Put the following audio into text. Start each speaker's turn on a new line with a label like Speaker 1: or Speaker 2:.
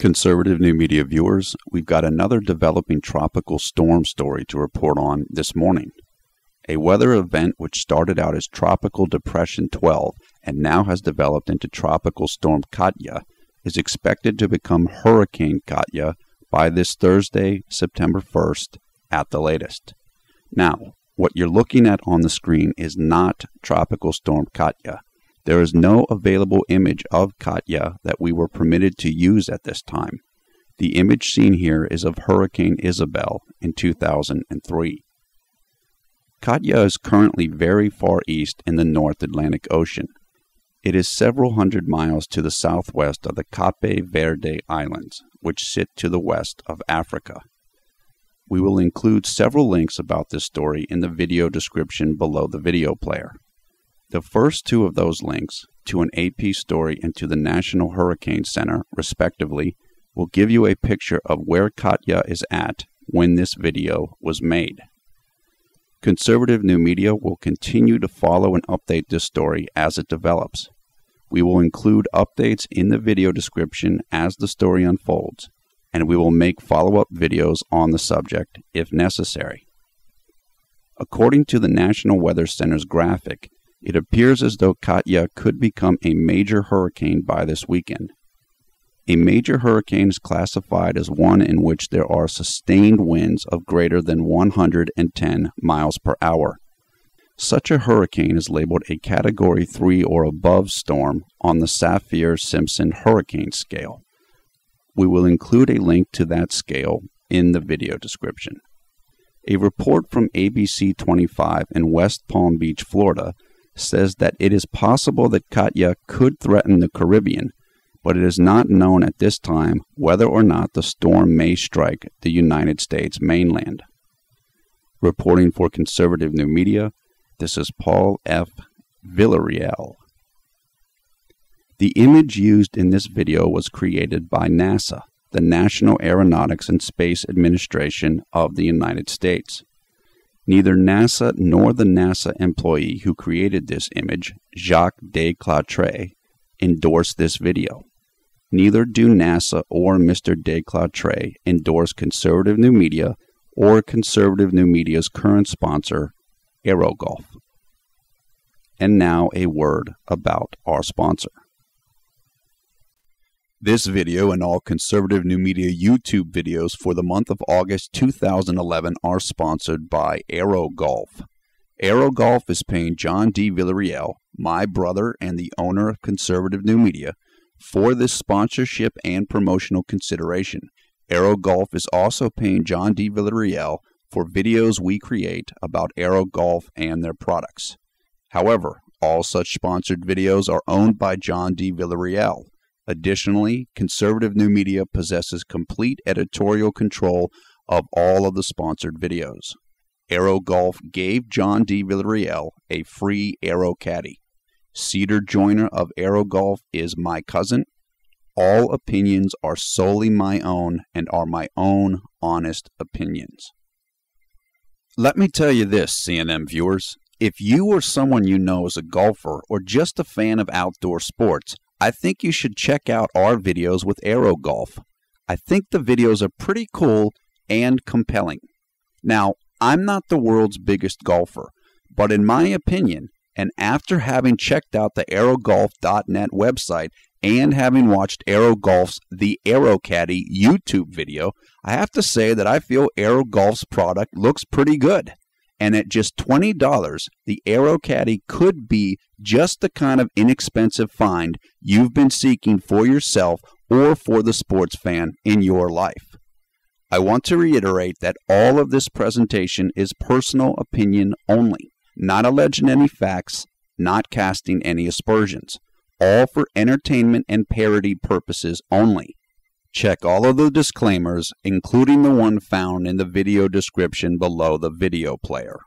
Speaker 1: Conservative New Media viewers, we've got another developing tropical storm story to report on this morning. A weather event which started out as Tropical Depression 12 and now has developed into Tropical Storm Katia is expected to become Hurricane Katia by this Thursday, September 1st, at the latest. Now, what you're looking at on the screen is not Tropical Storm Katia. There is no available image of Katia that we were permitted to use at this time. The image seen here is of Hurricane Isabel in 2003. Katia is currently very far east in the North Atlantic Ocean. It is several hundred miles to the southwest of the Cape Verde Islands, which sit to the west of Africa. We will include several links about this story in the video description below the video player. The first two of those links, to an AP story and to the National Hurricane Center, respectively, will give you a picture of where Katia is at when this video was made. Conservative New Media will continue to follow and update this story as it develops. We will include updates in the video description as the story unfolds, and we will make follow up videos on the subject if necessary. According to the National Weather Center's graphic, it appears as though Katia could become a major hurricane by this weekend. A major hurricane is classified as one in which there are sustained winds of greater than 110 miles per hour. Such a hurricane is labeled a Category 3 or above storm on the Saffir Simpson hurricane scale. We will include a link to that scale in the video description. A report from ABC 25 in West Palm Beach, Florida says that it is possible that Katia could threaten the Caribbean, but it is not known at this time whether or not the storm may strike the United States mainland. Reporting for Conservative New Media, this is Paul F. Villarreal. The image used in this video was created by NASA, the National Aeronautics and Space Administration of the United States. Neither NASA nor the NASA employee who created this image, Jacques de Declatre, endorsed this video. Neither do NASA or Mr. de Declatre endorse Conservative New Media or Conservative New Media's current sponsor, Aerogolf. And now a word about our sponsor. This video and all conservative new media YouTube videos for the month of August 2011 are sponsored by Aero Golf. Aero Golf is paying John D. Villarreal, my brother and the owner of Conservative New Media, for this sponsorship and promotional consideration. Aero Golf is also paying John D. Villarreal for videos we create about Aero Golf and their products. However, all such sponsored videos are owned by John D. Villarreal. Additionally, conservative new media possesses complete editorial control of all of the sponsored videos. Aero Golf gave John D. Villarreal a free Aero Caddy. Cedar Joiner of Aero Golf is my cousin. All opinions are solely my own and are my own honest opinions. Let me tell you this, CNM viewers. If you or someone you know is a golfer or just a fan of outdoor sports, I think you should check out our videos with Aero Golf. I think the videos are pretty cool and compelling. Now, I'm not the world's biggest golfer, but in my opinion, and after having checked out the aerogolf.net website and having watched Aero Golf's The Aero Caddy YouTube video, I have to say that I feel Aero Golf's product looks pretty good. And at just $20, the Aero Caddy could be just the kind of inexpensive find you've been seeking for yourself or for the sports fan in your life. I want to reiterate that all of this presentation is personal opinion only, not alleging any facts, not casting any aspersions, all for entertainment and parody purposes only. Check all of the disclaimers, including the one found in the video description below the video player.